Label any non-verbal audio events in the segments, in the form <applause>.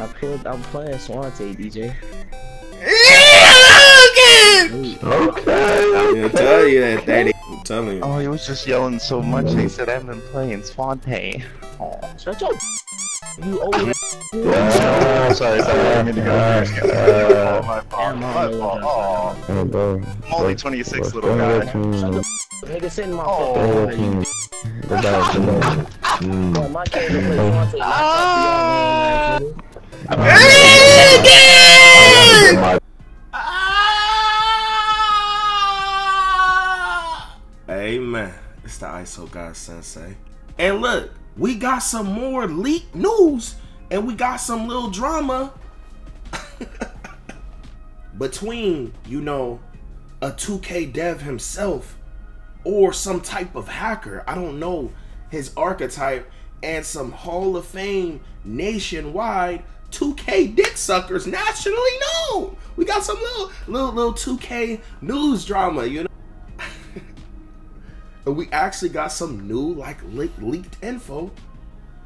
I pulled. I'm playing Swante, DJ. Okay. I'll tell you that, Daddy. I'm telling you. Oh, he was just yelling so much. He said, "I've been playing Swante." Oh. Shut your. <laughs> You old. <laughs> Oh, sorry, sorry. I didn't mean to go there. Oh, my fault. My fault. Oh, Oh, bro. I'm only 26, little guy. <laughs> Nigga, sit in my Oh. fucking. Go back, go back. Mm. Boy, my kid can play Swante. Amen. It's the ISO God Sensei. And look, we got some more leaked news and we got some little drama <laughs> between, you know, a 2K dev himself or some type of hacker. I don't know his archetype and some Hall of Fame nationwide 2K dick suckers nationally known. We got some little little little 2K news drama, you know. <laughs> And we actually got some new like le- leaked info.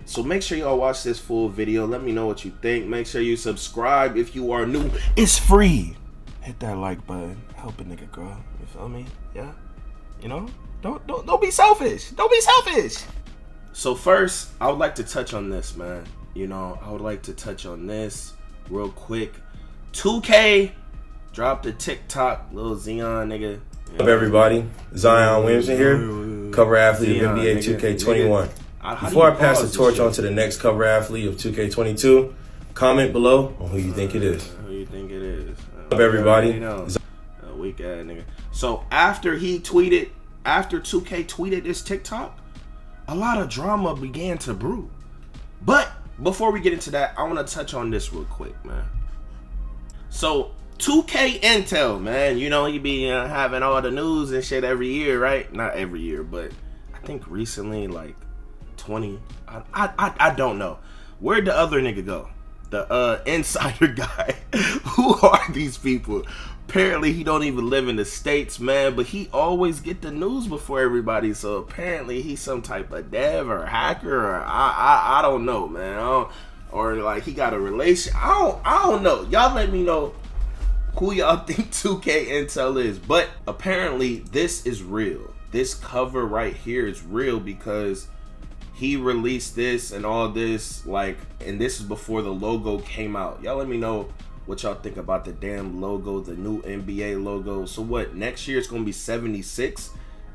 So make sure y'all watch this full video. Let me know what you think. Make sure you subscribe if you are new. It's free. Hit that like button. Help a nigga grow. You feel me? Yeah. You know? Don't don't don't be selfish. Don't be selfish. So first, I would like to touch on this, man. You know, I would like to touch on this real quick. 2K dropped a TikTok, little Zion nigga. up, everybody? Zion Williamson here, cover athlete of NBA nigga, 2K21. How- how Before I pass the torch on to the next cover athlete of 2K22, comment below on who you think it is. Who you think it is? Up, everybody? Weak ass nigga. So after he tweeted, after 2K tweeted this TikTok, a lot of drama began to brew. But before we get into that, I want to touch on this real quick, man. So 2K Intel, man, you know you be uh, having all the news and shit every year, right? Not every year, but I think recently, like 20. I I I, don't know. Where'd the other nigga go? The uh <laughs> insider guy. Who are these people? Apparently he don't even live in the states, man. But he always get the news before everybody. So apparently he's some type of dev or hacker or I I, I don't know, man. Don't, or like he got a relation. I don't I don't know. Y'all let me know who y'all <laughs> think 2K Intel is. But apparently this is real. This cover right here is real because he released this and all this like and this is before the logo came out. Y'all let me know what y'all think about the damn logo, the new NBA logo. So what? Next year it's to be 76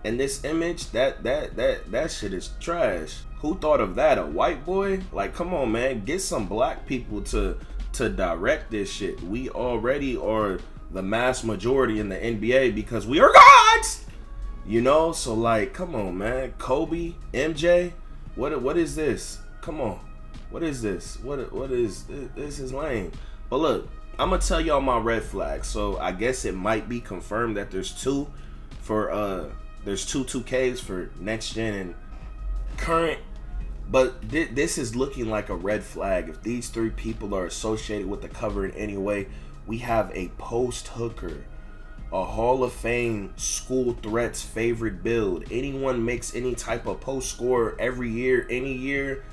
and this image that that that that shit is trash. Who thought of that? A white boy? Like come on, man. Get some black people to to direct this shit. We already are the mass majority in the NBA because we are gods. You know, so like, come on, man. Kobe, MJ, what what is this? Come on, what is this? What what is this? this is lame. But look, I'm gonna tell y'all my red flags. So I guess it might be confirmed that there's two for uh there's two 2Ks for next gen and current. But thi- this is looking like a red flag. If these three people are associated with the cover in any way, we have a post hooker a Hall of Fame school threats favorite build. Anyone makes any type of post score every year, any year,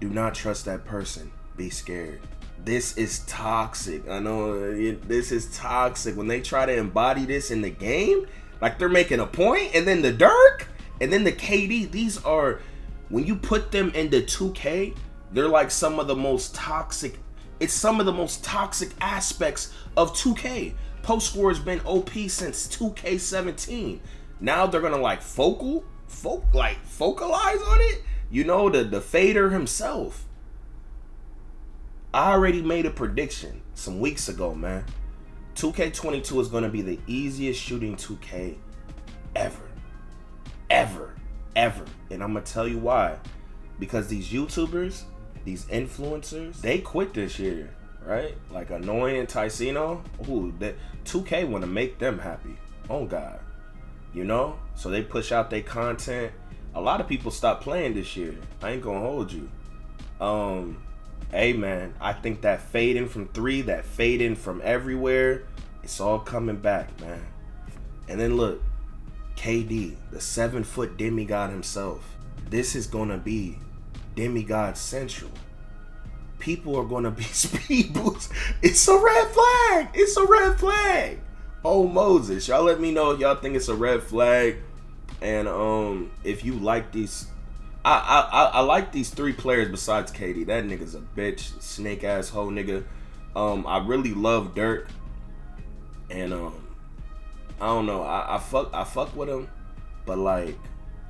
do not trust that person. Be scared. This is toxic. I know uh, it- this is toxic. When they try to embody this in the game, like they're making a point, and then the Dirk, and then the KD, these are when you put them into 2K, they're like some of the most toxic. It's some of the most toxic aspects of 2K. Post score has been OP since 2K17. Now they're gonna like focal, folk, like focalize on it. You know the the fader himself. I already made a prediction some weeks ago, man. 2K22 is gonna be the easiest shooting 2K ever, ever, ever. And I'm gonna tell you why. Because these YouTubers, these influencers, they quit this year, right? Like annoying Ticino. Ooh, that 2K want to make them happy. Oh God, you know. So they push out their content. A lot of people stopped playing this year. I ain't gonna hold you. Um, hey man, I think that fading from three, that fading from everywhere, it's all coming back, man. And then look, KD, the seven foot demigod himself. This is gonna be demigod central. people are gonna be <laughs> speed boosts. It's a red flag. It's a red flag. Oh Moses, y'all let me know if y'all think it's a red flag, and um if you like these. I, I, I like these three players besides KD. That nigga's a bitch, snake ass hoe nigga. Um, I really love Dirk, and um, I don't know. I, I fuck I fuck with him, but like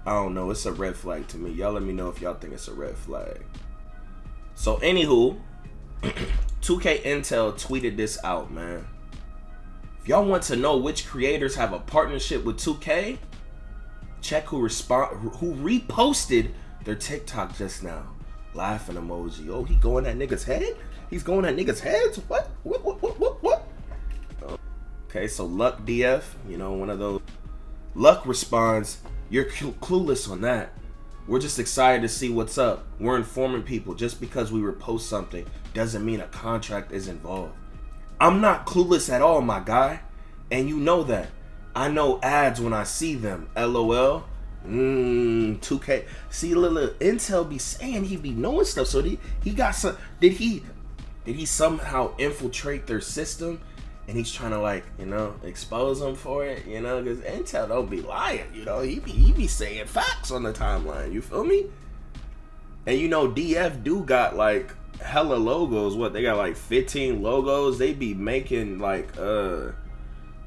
I don't know. It's a red flag to me. Y'all let me know if y'all think it's a red flag. So anywho, <clears throat> 2K Intel tweeted this out, man. If y'all want to know which creators have a partnership with 2K, check who respond who reposted their TikTok just now. Laughing emoji. Oh, he going at niggas' head? He's going at niggas' heads? What? What? What? What? What? what? Okay, so Luck DF, you know, one of those. Luck responds, You're cl- clueless on that. We're just excited to see what's up. We're informing people. Just because we repost something doesn't mean a contract is involved. I'm not clueless at all, my guy. And you know that. I know ads when I see them. LOL. Mmm, 2K. See, little Intel be saying he be knowing stuff. So he, he got some. Did he did he somehow infiltrate their system and he's trying to like you know expose them for it you know because intel don't be lying you know he be, he be saying facts on the timeline you feel me and you know df do got like hella logos what they got like 15 logos they be making like uh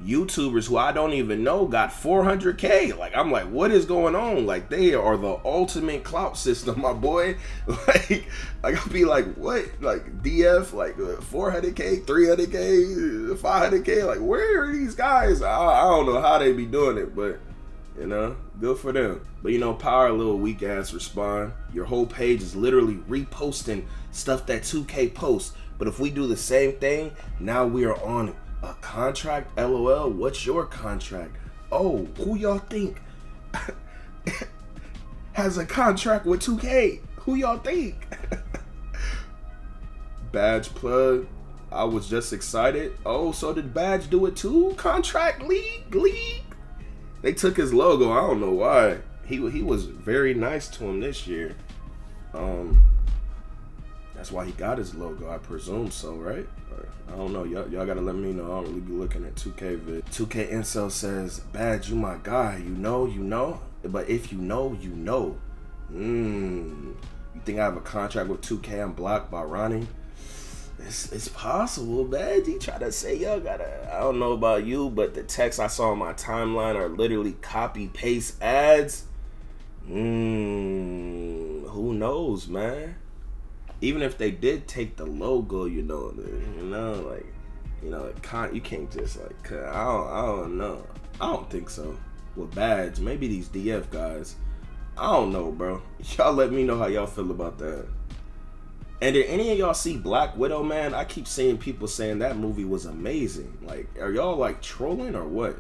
YouTubers who I don't even know got 400k. Like I'm like, what is going on? Like they are the ultimate clout system, my boy. <laughs> Like, like I'll be like, what? Like DF, like 400k, 300k, 500k. Like where are these guys? I, I don't know how they be doing it, but you know, good for them. But you know, power little weak ass respond. Your whole page is literally reposting stuff that 2K posts. But if we do the same thing, now we are on it. A contract? LOL. What's your contract? Oh, who y'all think <laughs> has a contract with 2K? Who y'all think? <laughs> BadgePlug. I was just excited. Oh, so did Badge do it too? Contract league, league. They took his logo. I don't know why. He he was very nice to him this year. Um, that's why he got his logo. I presume so, right? I don't know. Y'all, y'all gotta let me know. I don't really be looking at 2K vid. 2K Intel says, Badge, you my guy. You know, you know. But if you know, you know. Mmm. You think I have a contract with 2K? I'm blocked by Ronnie. It's, it's possible, Badge. He try to say y'all gotta. I don't know about you, but the texts I saw on my timeline are literally copy paste ads. Mmm. Who knows, man? Even if they did take the logo, you know, you know, like, you know, con- you can't just like, I don't, I don't know, I don't think so. With badge, maybe these DF guys, I don't know, bro. <laughs> Y'all let me know how y'all feel about that. And did any of y'all see Black Widow, man? I keep seeing people saying that movie was amazing. Like, are y'all like trolling or what?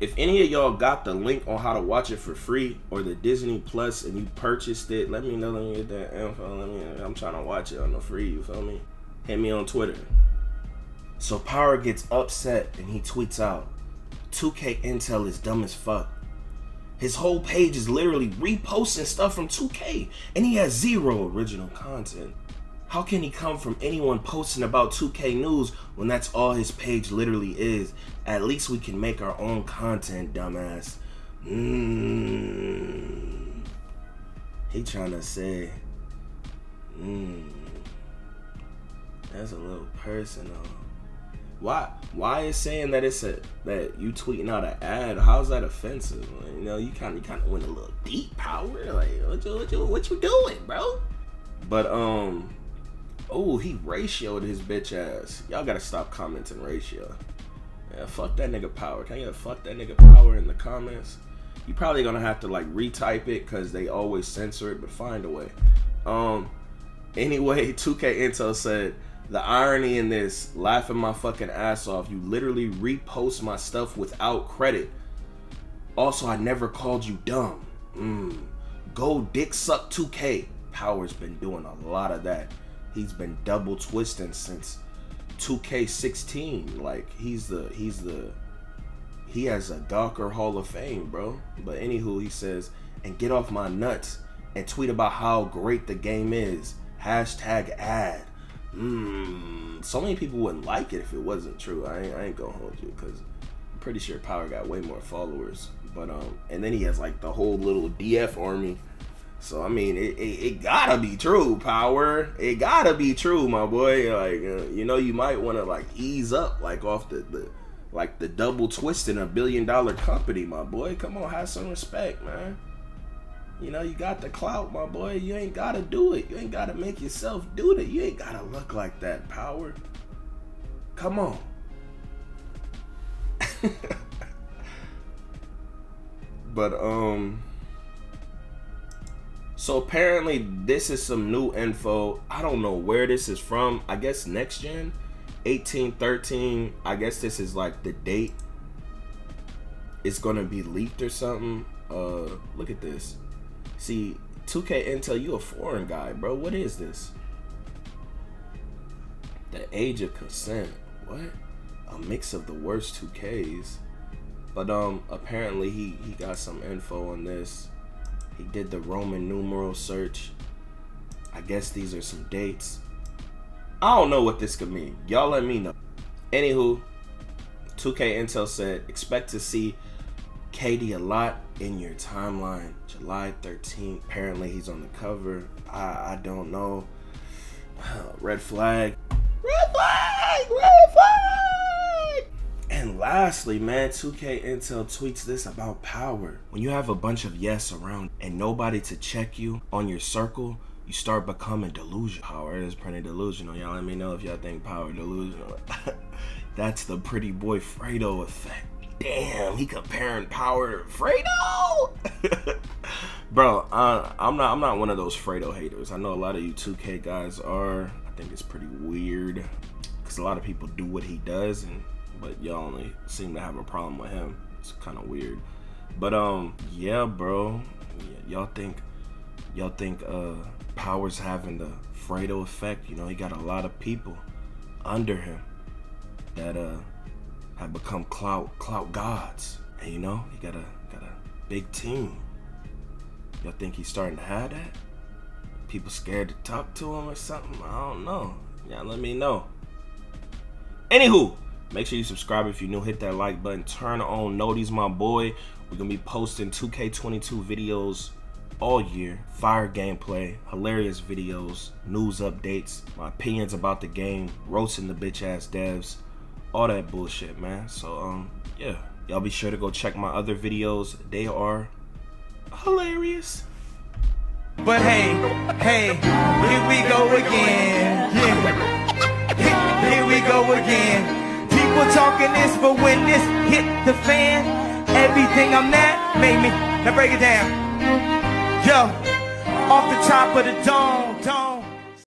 If any of y'all got the link on how to watch it for free or the Disney Plus and you purchased it, let me know. Let me get that info. Let me. I'm trying to watch it on the free. You feel me? Hit me on Twitter. So Power gets upset and he tweets out, "2K Intel is dumb as fuck." His whole page is literally reposting stuff from 2K, and he has zero original content. How can he come from anyone posting about 2K news when that's all his page literally is? At least we can make our own content, dumbass. Mmm. He trying to say, mmm. That's a little personal. Why? Why is saying that it's a that you tweeting out an ad? How's that offensive? You know, you kind of kind of went a little deep power. Like, what you, what you what you doing, bro? But um, Oh, he ratioed his bitch ass. Y'all gotta stop commenting ratio. Yeah, fuck that nigga power. Can you fuck that nigga power in the comments? You probably gonna have to like retype it because they always censor it, but find a way. Um. Anyway, <laughs> 2K Intel said the irony in this, laughing my fucking ass off. You literally repost my stuff without credit. Also, I never called you dumb. Mm. Go dick suck 2K. Power's been doing a lot of that he's been double twisting since 2K16. Like he's the he's the he has a darker Hall of Fame, bro. But anywho, he says, and get off my nuts and tweet about how great the game is. Hashtag ad. mm, so many people wouldn't like it if it wasn't true. I ain't, I ain't gonna hold you because I'm pretty sure Power got way more followers. But um, and then he has like the whole little DF army. So I mean, it, it, it gotta be true, Power. It gotta be true, my boy. Like uh, you know, you might want to like ease up, like off the the like the double twist in a billion dollar company, my boy. Come on, have some respect, man. You know, you got the clout, my boy. You ain't gotta do it. You ain't gotta make yourself do it. You ain't gotta look like that, power. Come on. <laughs> but um so apparently this is some new info. I don't know where this is from. I guess next gen 1813. I guess this is like the date. It's gonna be leaked or something. Uh look at this. See, 2K Intel, you a foreign guy, bro. What is this? The age of consent. What? A mix of the worst 2Ks. But um apparently he he got some info on this. He did the Roman numeral search. I guess these are some dates. I don't know what this could mean. Y'all let me know. Anywho, 2K Intel said expect to see KD a lot in your timeline. July 13th. Apparently he's on the cover. I, I don't know. <sighs> Red flag. Red flag! Red flag! And lastly, man, 2K Intel tweets this about power. When you have a bunch of yes around and nobody to check you on your circle, you start becoming delusional. Power is pretty delusional. Y'all let me know if y'all think power delusional. <laughs> That's the pretty boy Fredo effect damn, he comparing power to Fredo. <laughs> Bro, uh, I'm not I'm not one of those Fredo haters. I know a lot of you 2K guys are. I think it's pretty weird because a lot of people do what he does, and but y'all only seem to have a problem with him. It's kind of weird. But um, yeah, bro, y'all think y'all think uh Power's having the Fredo effect? You know, he got a lot of people under him that uh have become clout clout gods. And you know, he got a got a big team. Y'all think he's starting to have that? People scared to talk to him or something? I don't know. Y'all let me know. Anywho, make sure you subscribe if you're new. Hit that like button. Turn on notice, my boy. We're gonna be posting 2K22 videos all year. Fire gameplay, hilarious videos, news updates, my opinions about the game, roasting the bitch ass devs all that bullshit, man. So, um, yeah. Y'all be sure to go check my other videos. They are hilarious. But hey, hey, here we go again. Yeah. Here we go again. People talking this, but when this hit the fan, everything I'm that made me. Now break it down. Yo, off the top of the dome, dome.